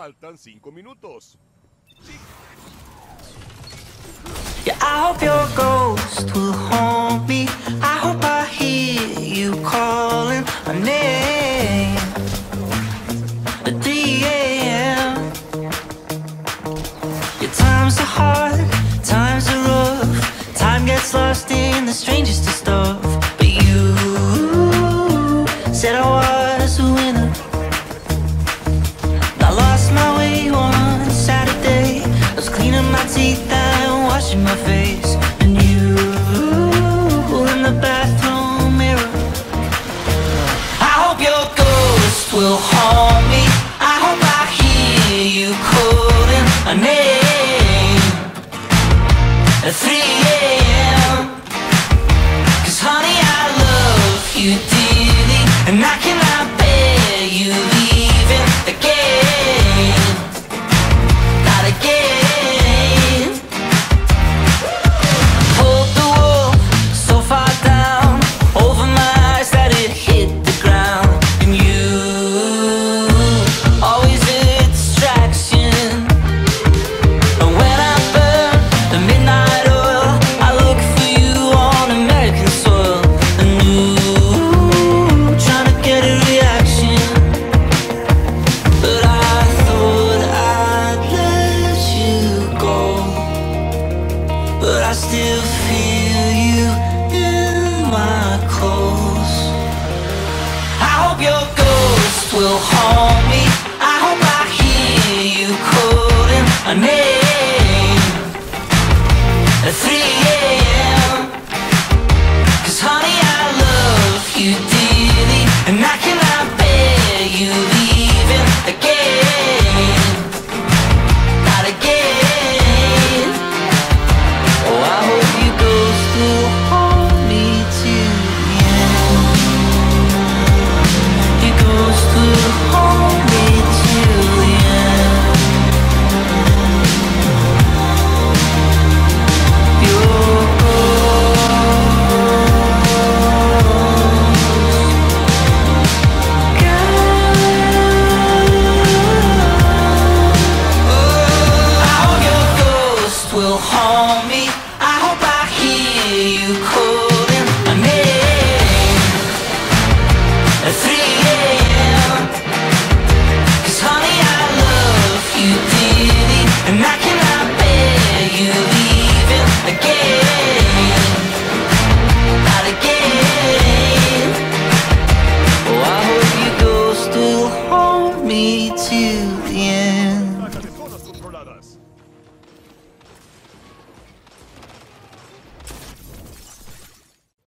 faltan 5 minutos. Yeah, I hope your ghost will haunt me. I hope I hear you calling my name. At 3 a.m. Your times are hard, times are rough. Time gets lost in the strangest of stuff. But you said I teeth and washing my face. And you in the bathroom mirror. I hope your ghost will haunt me. I hope I hear you calling a name at 3 a.m. Cause honey, I love you dearly, and I cannot I still feel you in my clothes. I hope your ghost will haunt me. I hope I hear you calling my name. Three